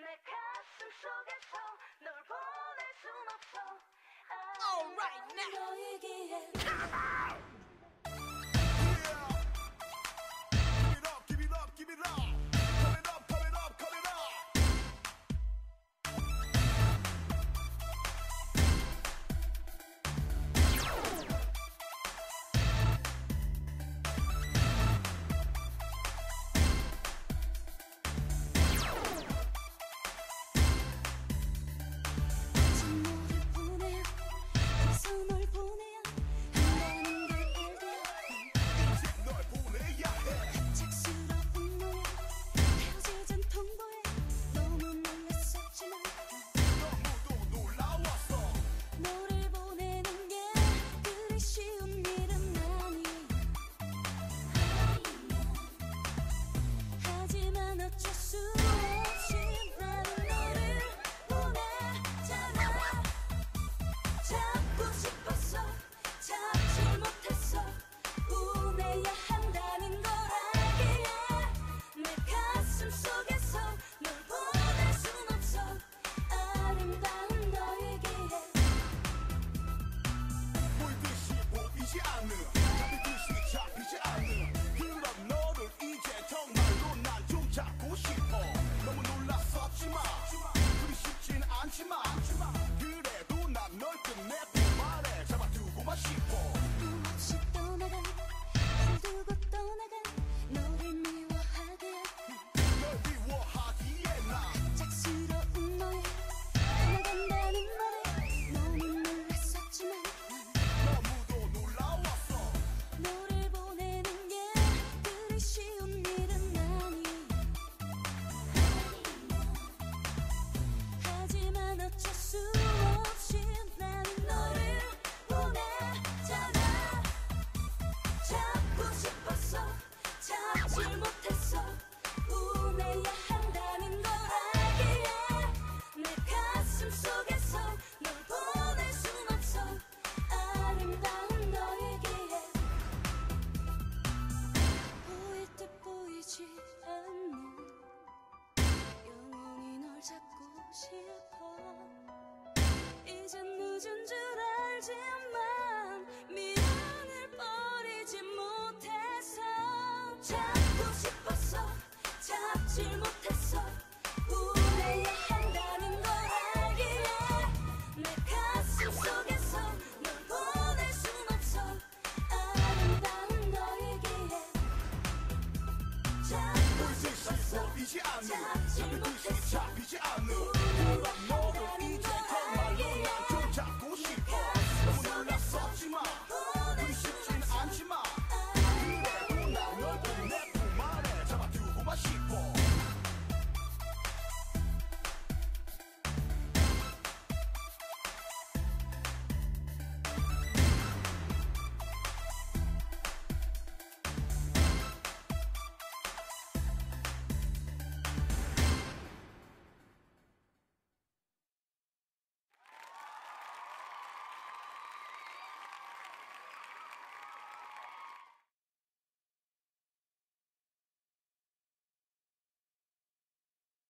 내 가슴 속에서 널 보낼 순 없어 All right now. Come on. 싶어 이젠 늦은 줄 알지만 미련을 버리지 못해서 잡고 싶었어 잡질 못했어 후회해 한다는 걸 알기에 내 가슴 속에서 널 보낼 순 없어 아름다운 너에게 잡고 싶었어 잡지 않는